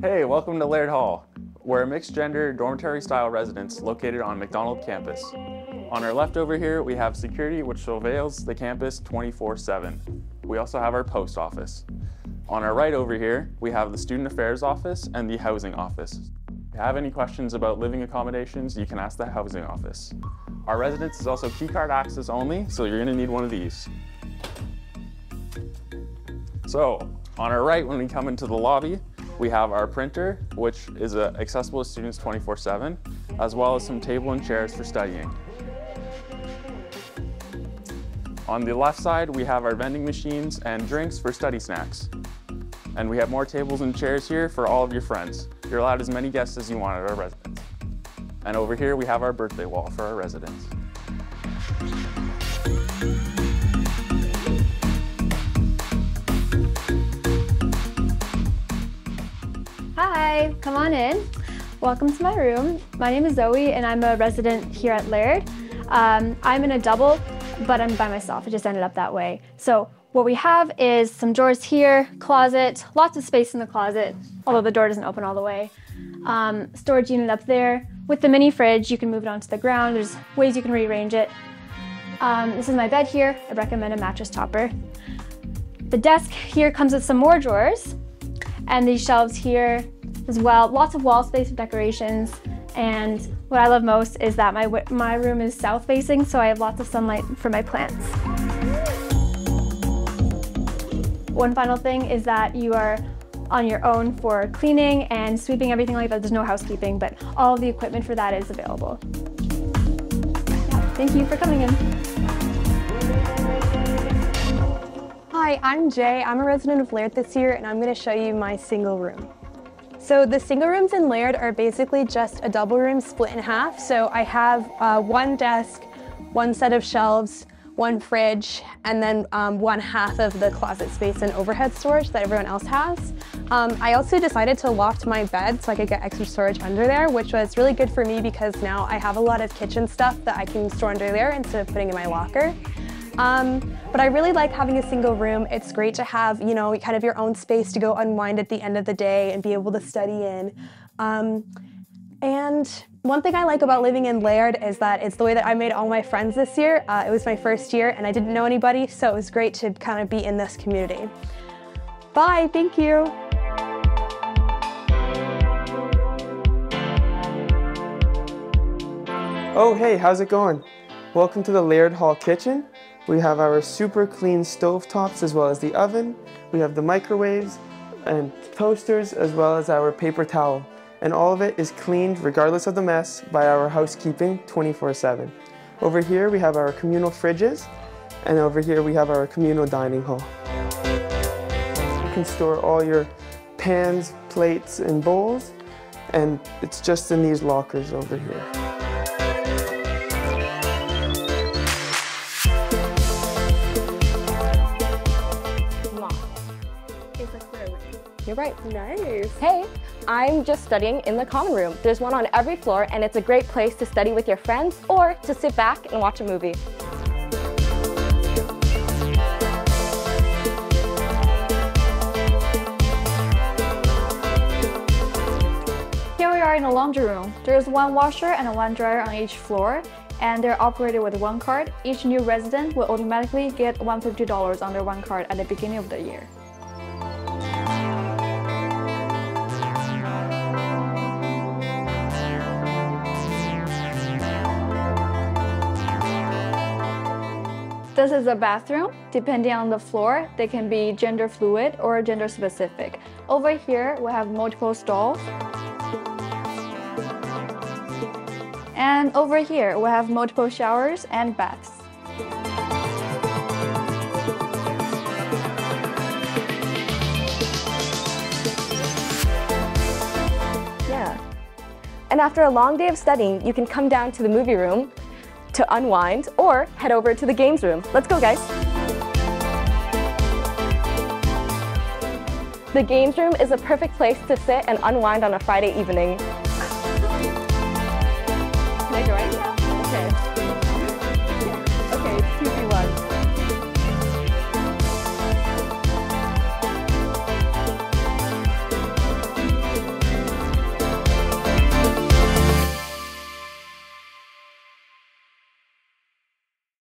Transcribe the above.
Hey, welcome to Laird Hall. We're a mixed gender dormitory style residence located on Macdonald campus. On our left over here, we have security which surveils the campus 24-7. We also have our post office. On our right over here, we have the student affairs office and the housing office. If you have any questions about living accommodations, you can ask the housing office. Our residence is also keycard access only, so you're gonna need one of these. So, on our right, when we come into the lobby, we have our printer, which is uh, accessible to students 24-7, as well as some table and chairs for studying. On the left side, we have our vending machines and drinks for study snacks. And we have more tables and chairs here for all of your friends. You're allowed as many guests as you want at our residence. And over here, we have our birthday wall for our residents. Hi, come on in. Welcome to my room. My name is Zoe and I'm a resident here at Laird. Um, I'm in a double, but I'm by myself. It just ended up that way. So what we have is some drawers here, closet, lots of space in the closet, although the door doesn't open all the way. Um, storage unit up there. With the mini fridge, you can move it onto the ground. There's ways you can rearrange it. Um, this is my bed here. I recommend a mattress topper. The desk here comes with some more drawers and these shelves here as well. Lots of wall space for decorations. And what I love most is that my, my room is south facing, so I have lots of sunlight for my plants. One final thing is that you are on your own for cleaning and sweeping, everything like that. There's no housekeeping, but all the equipment for that is available. Thank you for coming in. Hi, I'm Jay. I'm a resident of Laird this year, and I'm going to show you my single room. So the single rooms in Laird are basically just a double room split in half. So I have uh, one desk, one set of shelves, one fridge, and then um, one half of the closet space and overhead storage that everyone else has. Um, I also decided to loft my bed so I could get extra storage under there, which was really good for me because now I have a lot of kitchen stuff that I can store under there instead of putting in my locker. Um, but I really like having a single room. It's great to have, you know, kind of your own space to go unwind at the end of the day and be able to study in. Um, and one thing I like about living in Laird is that it's the way that I made all my friends this year. Uh, it was my first year and I didn't know anybody, so it was great to kind of be in this community. Bye, thank you. Oh, hey, how's it going? Welcome to the Laird Hall kitchen. We have our super clean stove tops as well as the oven. We have the microwaves and toasters as well as our paper towel. And all of it is cleaned regardless of the mess by our housekeeping 24-7. Over here we have our communal fridges and over here we have our communal dining hall. You can store all your pans, plates, and bowls and it's just in these lockers over here. You're right. Nice. Hey, I'm just studying in the common room. There's one on every floor and it's a great place to study with your friends or to sit back and watch a movie. Here we are in the laundry room. There's one washer and one dryer on each floor and they're operated with one card. Each new resident will automatically get $150 on their one card at the beginning of the year. This is a bathroom. Depending on the floor, they can be gender fluid or gender specific. Over here, we have multiple stalls. And over here, we have multiple showers and baths. Yeah. And after a long day of studying, you can come down to the movie room to unwind or head over to the games room. Let's go, guys. The games room is a perfect place to sit and unwind on a Friday evening.